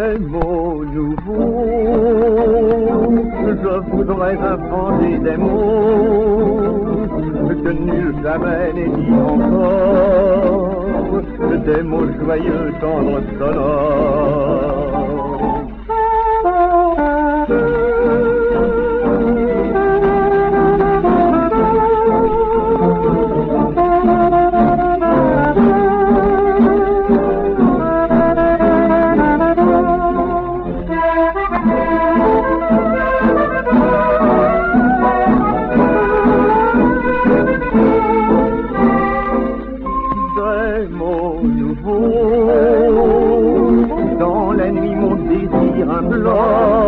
Des mots nouveaux, je voudrais inventer des mots que nul jamais n'est dit encore, des mots joyeux, tendres, sonores. Mots nouveaux. Dans la nuit, mon désir implore